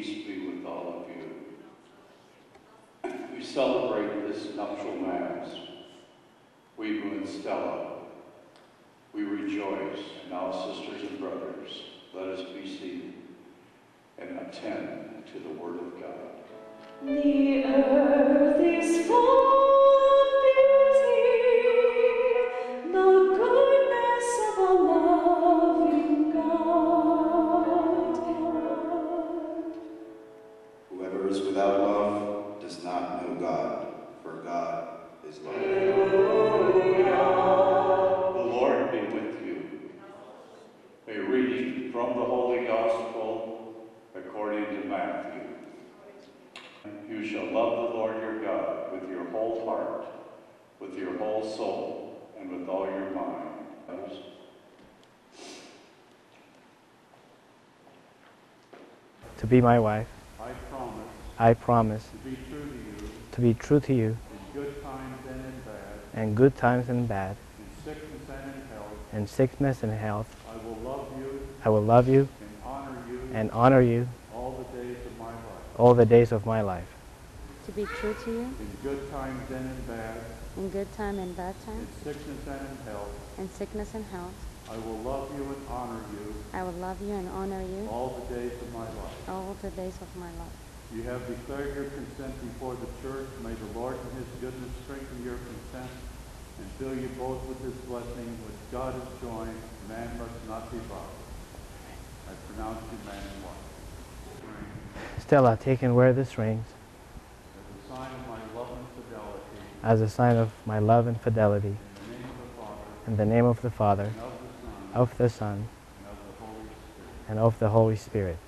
peace be with all of you. We celebrate this nuptial mass. Weebu and Stella, we rejoice. Now, sisters and brothers, let us be seated and attend to the word of God. The earth is full A reading from the Holy Gospel according to Matthew. You shall love the Lord your God with your whole heart, with your whole soul, and with all your mind. to be my wife. I promise I promise to be true to you to be true to you in good times and in bad, in good times and bad, in sickness and in health. in sickness and health. I will love you I will love you and honor you and honor you all the days of my life. all the days of my life. to be true to you In good times and in bad, in good time and bad in sickness and in health. in sickness and health. I will love you and honor you I will love you and honor you all the days of my life. all the days of my life. You have declared your consent before the church. May the Lord in his goodness strengthen your consent and fill you both with his blessing, which God has joined. Man must not be bothered. I pronounce you man and wife. Stella, take and wear this ring As a sign of my love and fidelity, as a sign of my love and fidelity. in the name of the Father, In the name of the Father, and of the Son, of the Son, and of the Holy Spirit. and of the Holy Spirit.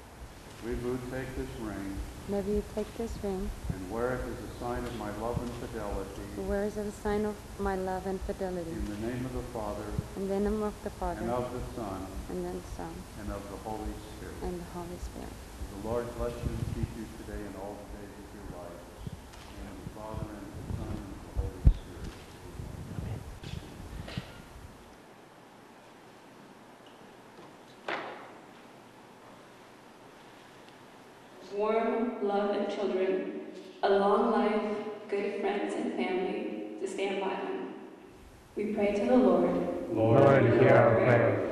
We will take this ring Maybe you take this ring, and wear it as a sign of my love and fidelity. wear it as a sign of my love and fidelity. In the name of the Father, In the name of the Father, and of the Son, and then the Son, and of the Holy Spirit. and the Holy Spirit. The Lord bless you and keep you today and all the days of your life. In the name of the Father, and of the Son, and of the Holy Spirit. warm love and children, a long life, good friends and family to stand by them. We pray to the Lord. Lord, hear our prayer.